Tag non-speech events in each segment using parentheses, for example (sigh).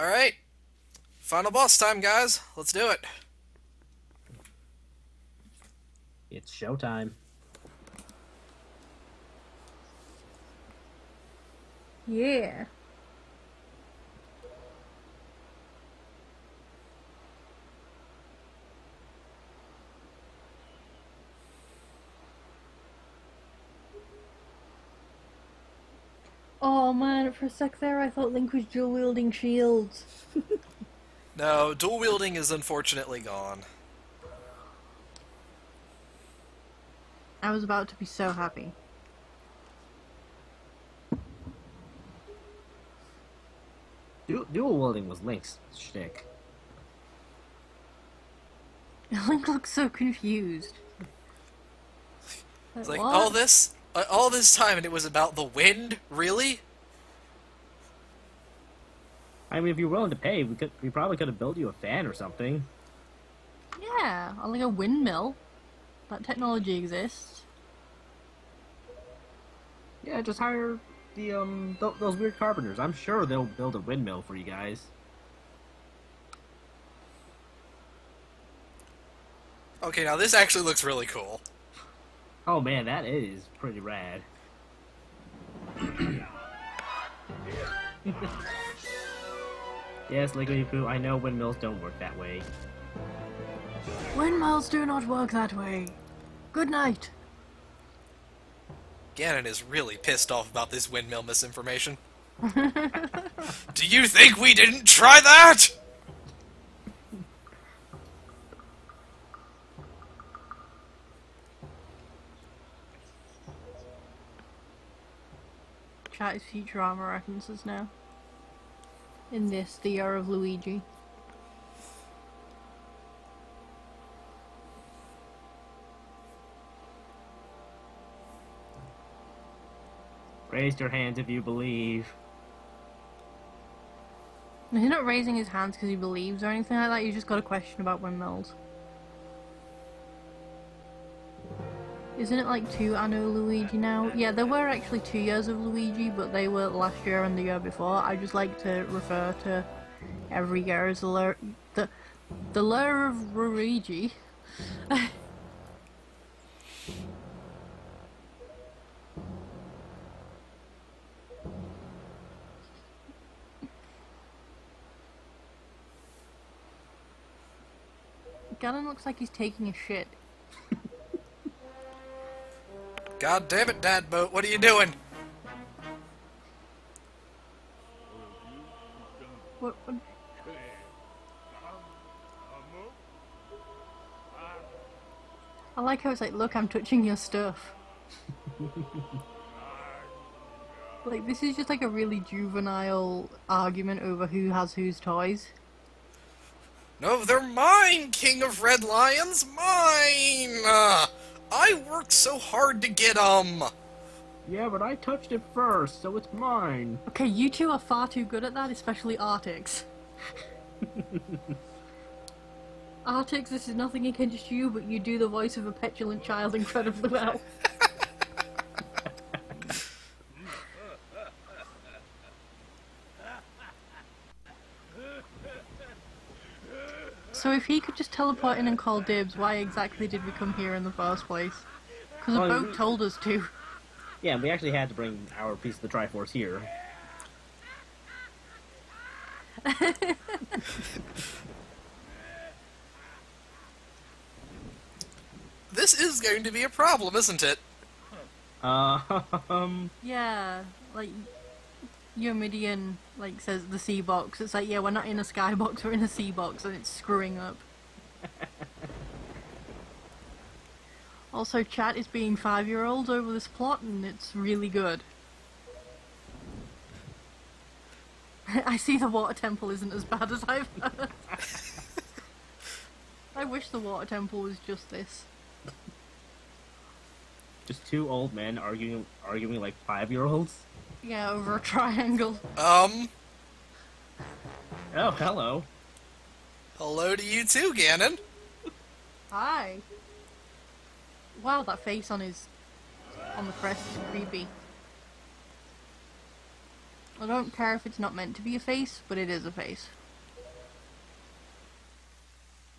Alright. Final boss time, guys. Let's do it. It's showtime. Yeah. Oh man, for a sec there I thought Link was dual wielding shields. (laughs) No, dual wielding is unfortunately gone. I was about to be so happy. Du- dual wielding was Link's shtick. (laughs) Link looks so confused. It's like what? all this, all this time, and it was about the wind. Really? I mean, if you're willing to pay, we could we probably could have built you a fan or something. Yeah, or like a windmill. That technology exists. Yeah, just hire the um th- those weird carpenters. I'm sure they'll build a windmill for you guys. Okay, now this actually looks really cool. Oh man, that is pretty rad. yes, Lickety Poo, I know windmills don't work that way. Windmills do not work that way. Good night. Ganon is really pissed off about this windmill misinformation. (laughs) Do you think we didn't try that? Is Futurama references now. In this, the year of Luigi. Raise your hands if you believe. He's not raising his hands because he believes or anything like that. He's just got a question about windmills. Isn't it like two Anno Luigi now? Yeah, there were actually two years of Luigi, but they were last year and the year before. I just like to refer to every year as the lure, the the lure of Luigi. (laughs) Ganon looks like he's taking a shit. God damn it, Dad Boat, what are you doing? What, what? I like how it's like, look, I'm touching your stuff. (laughs) like, this is just like a really juvenile argument over who has whose toys. No, they're mine, King of Red Lions, mine! Uh, I worked so hard to get 'em. Yeah, but I touched it first, so it's mine. Okay, you two are far too good at that, especially Artix. (laughs) Artix, this is nothing against you, but you do the voice of a petulant child incredibly well. (laughs) So if he could just teleport in and call dibs, why exactly did we come here in the first place? Because a Oh, boat told us to. Yeah, we actually had to bring our piece of the Triforce here. (laughs) This is going to be a problem, isn't it? Uh, (laughs) um, Yeah, like Yomidian like says the sea box. It's like yeah, we're not in a sky box, we're in a sea box, and it's screwing up. (laughs) also, chat is being five year olds over this plot, and it's really good. (laughs) I see the water temple isn't as bad as I've heard. (laughs) I wish the water temple was just this. just two old men arguing, arguing like five-year-olds. Yeah, over a triangle. Um, Oh, hello. hello to you too, Ganon. Hi. Wow, that face on his on the crest is creepy. I don't care if it's not meant to be a face, but it is a face.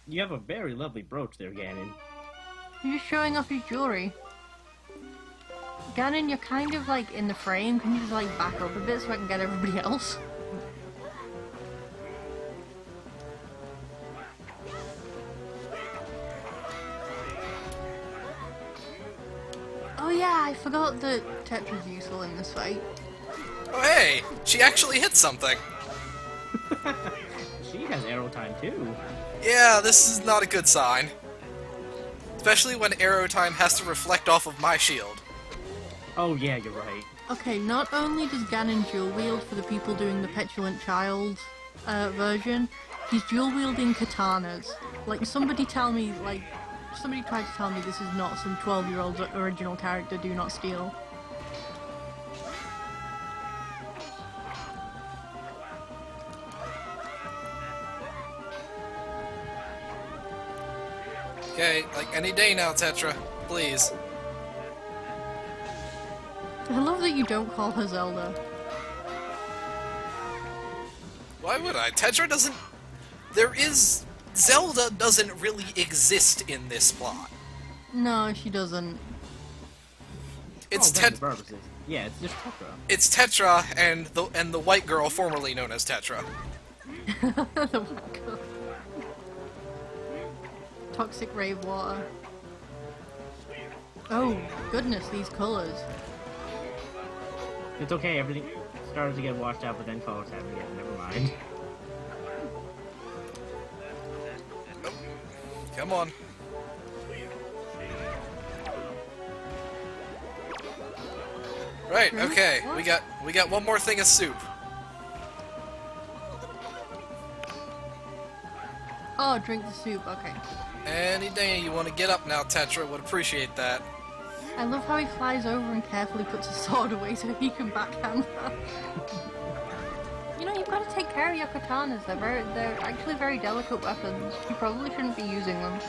You have a very lovely brooch there, Ganon. He's just showing off his jewelry. Ganon, you're kind of like in the frame. Can you just like back up a bit so I can get everybody else? Oh yeah, I forgot that Tetra's useful in this fight. Oh hey, she actually hit something. (laughs) She has arrow time too. Yeah, this is not a good sign. Especially when arrow time has to reflect off of my shield. Oh yeah, you're right. Okay, not only does Ganon dual wield for the people doing the Petulant Child uh, version, he's dual wielding katanas. Like, somebody tell me, like, somebody tried to tell me this is not some 12 year old original character, do not steal. Okay, like any day now, Tetra. Please. I love that you don't call her Zelda. Why would I? Tetra doesn't. There is. Zelda doesn't really exist in this plot. No, she doesn't. It's oh, Tet- Tet- Yeah, it's just Tetra. it's Tetra and the and the white girl formerly known as Tetra. (laughs) the white girl. Toxic rave water. Oh, goodness, these colors. It's okay, everything started to get washed out, but then colors happened again. Never mind. Come on. Right. Hmm? Okay. We got we got one more thing of soup. Oh, drink the soup, okay. Any day you want to get up now, Tetra would appreciate that. I love how he flies over and carefully puts his sword away so he can backhand her. you know, you've got to take care of your katanas. They're very, they're actually very delicate weapons. You probably shouldn't be using them.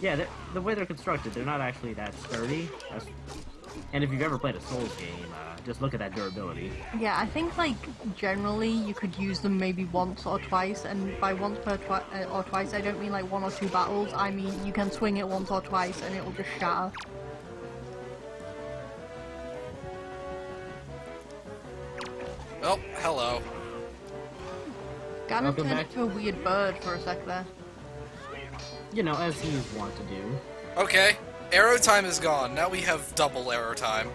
Yeah, the way they're constructed, they're not actually that sturdy. That's... And if you've ever played a Souls game, uh, just look at that durability. Yeah, I think like generally you could use them maybe once or twice, and by once per twi- uh, or twice I don't mean like one or two battles. I mean you can swing it once or twice and it will just shatter. Oh, hello. Ganon Welcome turned back. into a weird bird for a sec there. You know, as he's wont to do. Okay. Arrow time is gone. Now we have double arrow time.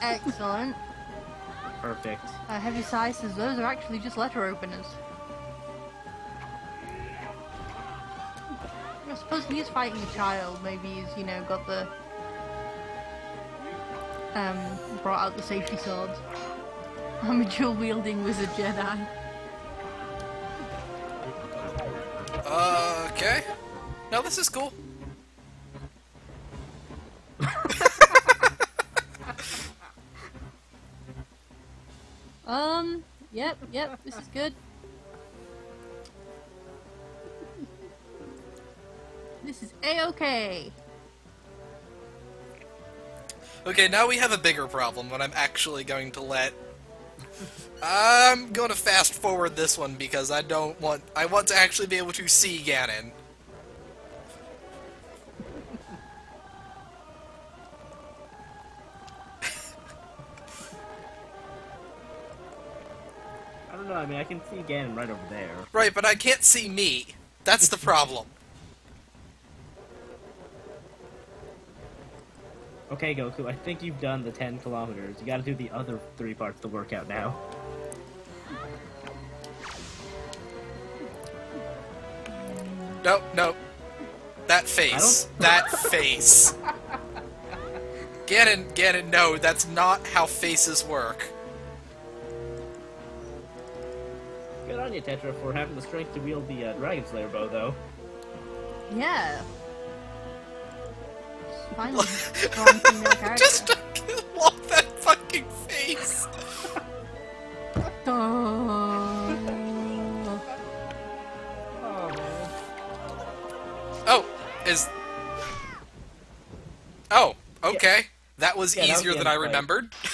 Excellent. Perfect. Uh, heavy size says those are actually just letter openers. I suppose he is fighting a child. Maybe he's, you know, got the um brought out the safety swords. I'm a dual wielding wizard Jedi. Uh, okay. No, this is cool. Um. Yep. Yep. This is good. This is a okay. Okay, now we have a bigger problem when I'm actually going to let. I'm going to fast forward this one because I don't want. I want to actually be able to see Ganon. I don't know, I mean, I can see Ganon right over there. Right, but I can't see me. That's the problem. Okay, Goku, I think you've done the 10 kilometers. You gotta do the other three parts of the workout now. Nope, nope. That face. don't- (laughs) That face. Ganon, Ganon, no, that's not how faces work. Good on you, Tetra, for having the strength to wield the uh, Dragon Slayer bow, though. Yeah. Finally, (laughs) strong female character. Just to kill off that fucking face. (laughs) Oh. Oh, is. Oh, okay. That was Yeah, that was easier than I of the fight. remembered. (laughs)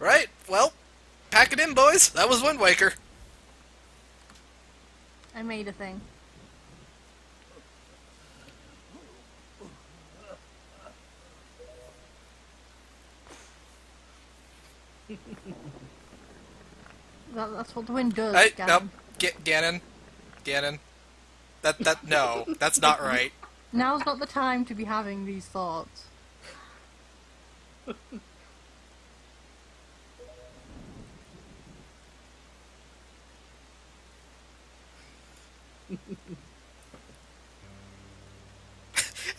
Right? Well, pack it in, boys. That was Wind Waker. I made a thing. That, that's what the wind does, Hey, Ganon. nope. Get Ganon. Ganon. That that no, that's not (laughs) right. Now's not the time to be having these thoughts. (laughs)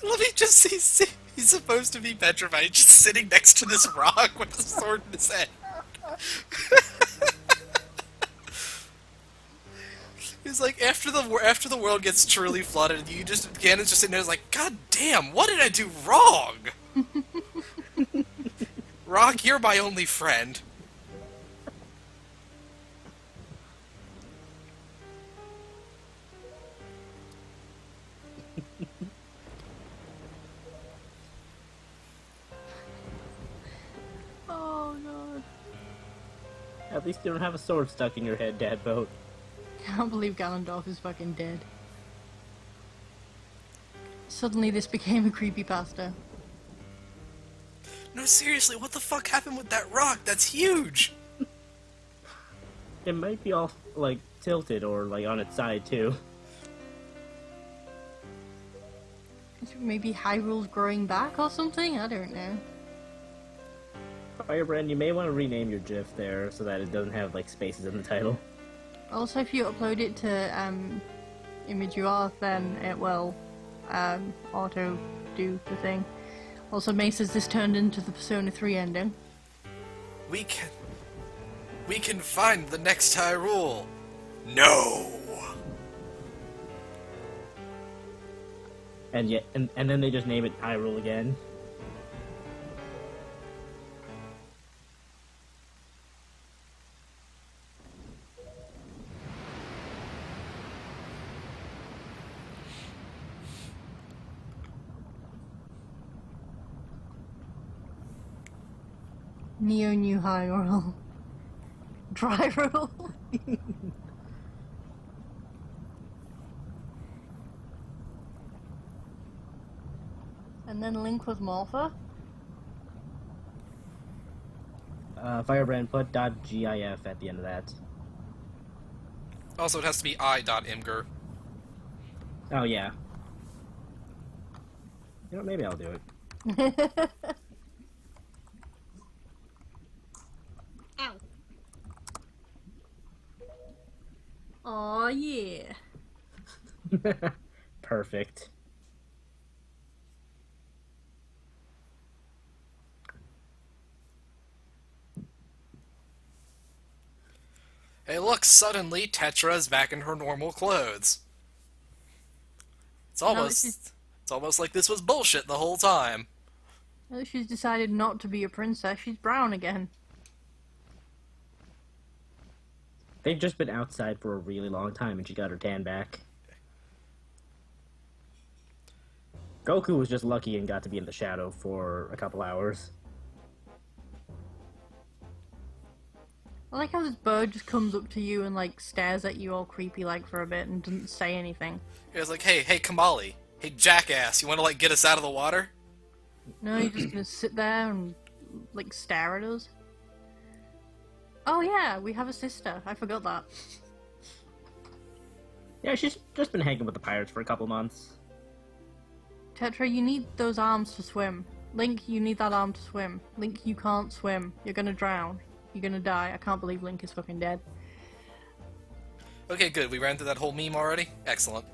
Let me just see, see. He's supposed to be petrified, just sitting next to this rock with a sword in his head. (laughs) He's like, after the after the world gets truly flooded, you just Ganon's just sitting there, like, God damn, what did I do wrong? (laughs) Rock, you're my only friend. (laughs) Oh god. At least you don't have a sword stuck in your head, Dad Boat. (laughs) I can't believe Ganondorf is fucking dead. Suddenly this became a creepypasta. No, seriously, what the fuck happened with that rock? That's huge. It might be all like tilted or like on its side too. Maybe Hyrule's growing back or something? I don't know. Firebrand, you may want to rename your GIF there so that it doesn't have like spaces in the title. Also, if you upload it to um, Imgur, then it will um, auto do the thing. Also, May says this turned into the Persona 3 ending. We can. We can find the next Hyrule. No. And yet, and, and then they just name it Hyrule again. Neo New Hyrule. Dry Rule. and then Link with Malfa. Uh, Firebrand put .gif at the end of that. Also, it has to be i.imgur. Oh yeah. You know, maybe I'll do it. (laughs) (laughs) Perfect. Hey, look! Suddenly, Tetra's back in her normal clothes. It's almost. she's- It's almost like this was bullshit the whole time. Well, she's decided not to be a princess. She's brown again. They've just been outside for a really long time and she got her tan back. Goku was just lucky and got to be in the shadow for a couple hours. I like how this bird just comes up to you and like stares at you all creepy like for a bit and doesn't say anything. It was like, hey, hey, Komali. Hey, jackass, you want to, like, get us out of the water? No, you're just gonna sit there and like stare at us. Oh yeah, we have a sister. I forgot that. Yeah, she's just been hanging with the pirates for a couple months. Tetra, you need those arms to swim. Link, you need that arm to swim. Link, you can't swim. You're gonna drown. You're gonna die. I can't believe Link is fucking dead. Okay, good. We ran through that whole meme already? Excellent.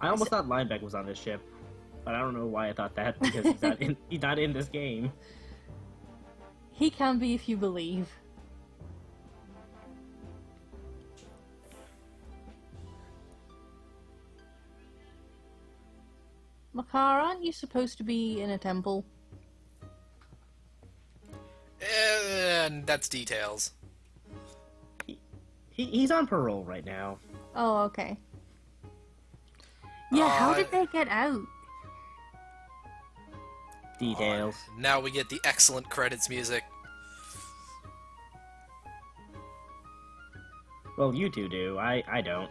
I almost thought Linebeck was on this ship, but I don't know why I thought that because he's not in, (laughs) he's not in this game. He can be if you believe. Makar, aren't you supposed to be in a temple? And that's details. He, he's on parole right now. Oh, okay. Yeah, how Uh, did they get out? Details. Now we get the excellent credits music. Well, you two do. I I don't.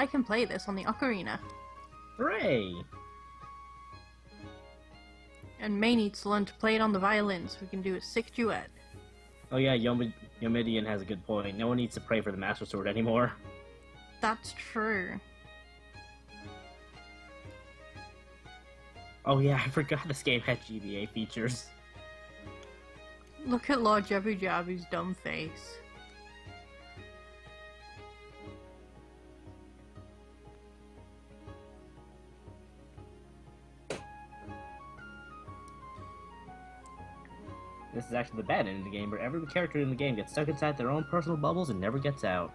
I can play this on the ocarina. Hooray! And May needs to learn to play it on the violin so we can do a sick duet. Oh yeah, Yom- Yomidian has a good point. No one needs to pray for the Master Sword anymore. That's true. Oh yeah, I forgot this game had GBA features. Look at Lord Jabu Jabu's dumb face. This is actually the bad end of the game, where every character in the game gets stuck inside their own personal bubbles and never gets out.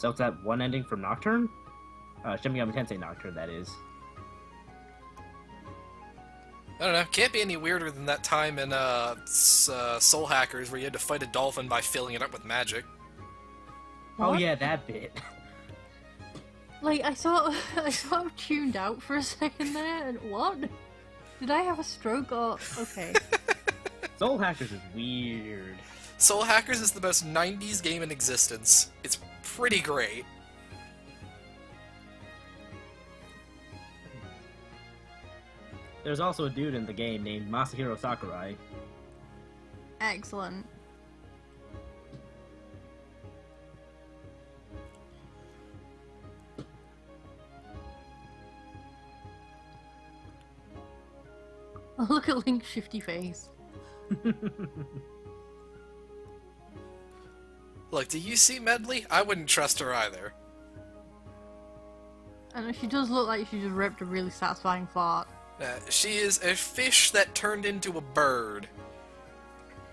So it's that one ending from Nocturne? Uh, Shin Megami Tensei Nocturne, that is. I don't know. Can't be any weirder than that time in uh, s- uh, Soul Hackers where you had to fight a dolphin by filling it up with magic. Oh yeah, that bit. Like I sort of, (laughs) I sort of tuned out for a second there, and what? Did I have a stroke or okay? (laughs) Soul Hackers is weird. Soul Hackers is the most 90s game in existence. It's pretty great. There's also a dude in the game named Masahiro Sakurai. Excellent. Oh, (laughs) look at Link's shifty face. (laughs) Look, do you see Medley? I wouldn't trust her either. I know she does look like she just ripped a really satisfying fart. Uh, she is a fish that turned into a bird.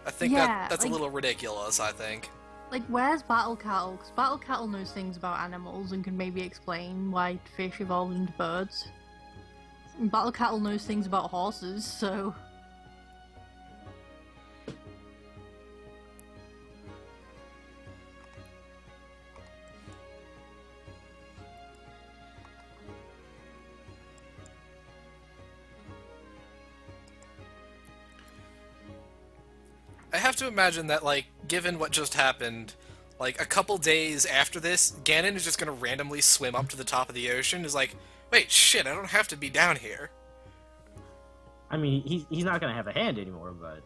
I think Yeah, that that's like- a little ridiculous, I think. Like, where's Battle Cattle? Because Battle Cattle knows things about animals and can maybe explain why fish evolved into birds. And Battle Cattle knows things about horses, so. I have to imagine that, like, given what just happened, like, a couple days after this, Ganon is just gonna randomly swim up to the top of the ocean, is like, wait, shit, I don't have to be down here. I mean, he's, he's not gonna have a hand anymore, but.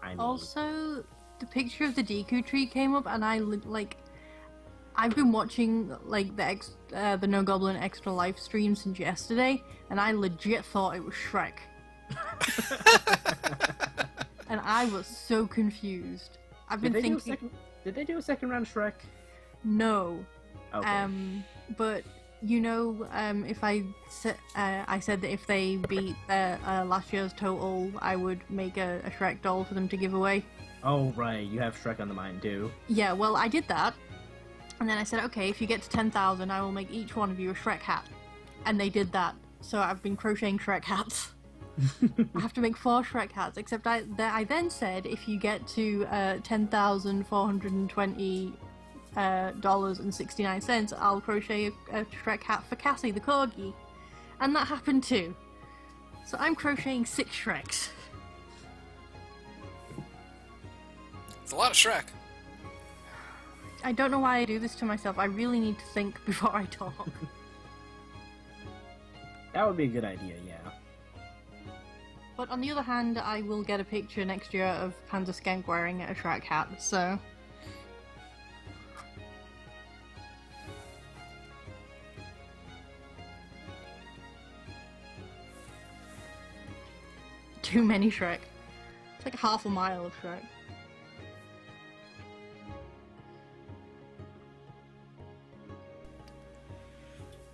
I mean. Also, the picture of the Deku tree came up, and I like. I've been watching like the ex- uh, the No Goblin Extra live stream since yesterday, and I legit thought it was Shrek, (laughs) (laughs) and I was so confused. I've did been thinking, second, did they do a second round Shrek? no, Okay. um, but you know, um, if I uh, I said that if they beat their uh, last year's total, I would make a, a Shrek doll for them to give away. oh, right, you have Shrek on the mind, too. Yeah, well, I did that. And then I said, okay, if you get to 10,000, I will make each one of you a Shrek hat. And they did that. So I've been crocheting Shrek hats. (laughs) I have to make four Shrek hats, except I, th- I then said if you get to uh, 10,420 uh, dollars and 69 cents, I'll crochet a, a Shrek hat for Cassie the Corgi. And that happened too. So I'm crocheting six Shreks. It's a lot of Shrek. I don't know why I do this to myself. I really need to think (laughs) before I talk. That would be a good idea, yeah. But on the other hand, I will get a picture next year of Panda Skank wearing a Shrek hat, so. Too many Shrek. It's like half a mile of Shrek.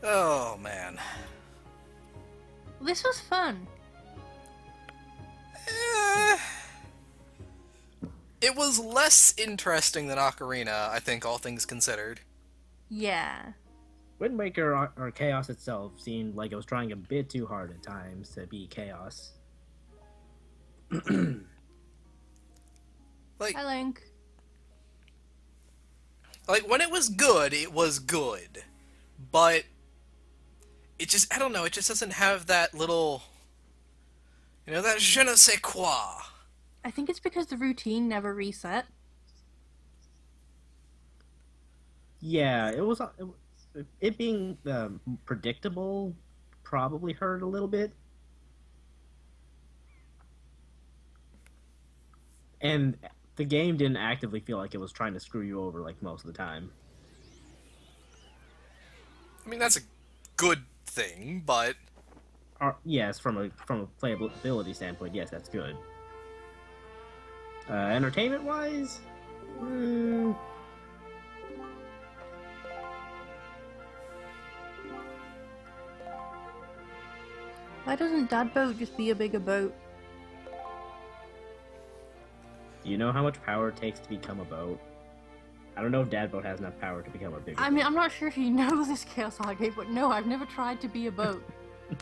Oh, man. This was fun. It was less interesting than Ocarina, I think, all things considered. Yeah. Wind Waker or, or Chaos itself seemed like it was trying a bit too hard at times to be Chaos. (clears throat) Like, Hi, Link. like when it was good, it was good, but it just I don't know. It just doesn't have that little, you know, that je ne sais quoi. I think it's because the routine never reset. Yeah, it was. It, it being um, predictable probably hurt a little bit. And the game didn't actively feel like it was trying to screw you over like most of the time. I mean, that's a good thing, but Uh, yes, from a from a playability standpoint, yes, that's good. Uh, entertainment wise, mm, Why doesn't Dad Boat just be a bigger boat? do you know how much power it takes to become a boat? I don't know if Dad Boat has enough power to become a bigger. I mean, I'm not sure if you (laughs) know this Chaos Arcade, but no, I've never tried to be a boat.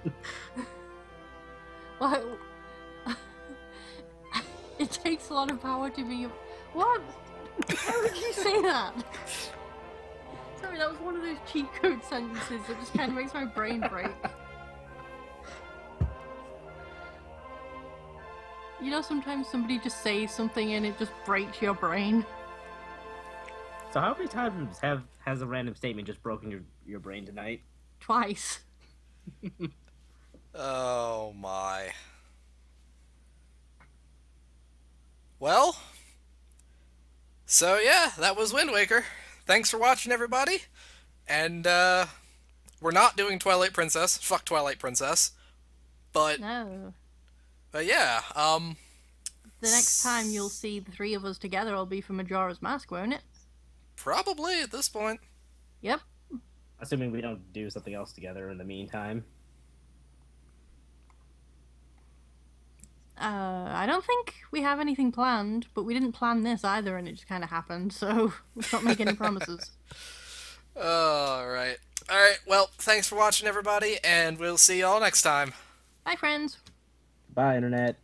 (laughs) like, it takes a lot of power to be a. What? How would you say that? Sorry, that was one of those cheat code sentences that just kind of makes my brain break. You know, sometimes somebody just says something and it just breaks your brain. So how many times have has a random statement just broken your your brain tonight? Twice. (laughs) oh my. Well, so yeah, that was Wind Waker. Thanks for watching, everybody. And uh, we're not doing Twilight Princess. Fuck Twilight Princess. But No. but yeah, um, The next time you'll see the three of us together will be for Majora's Mask, won't it? probably at this point. Yep. Assuming we don't do something else together in the meantime. Uh, I don't think we have anything planned, but we didn't plan this either, and it just kind of happened. So (laughs) let's not make any promises. (laughs) All right. All right. Well, thanks for watching, everybody, and we'll see y'all next time. Bye, friends. Bye, internet.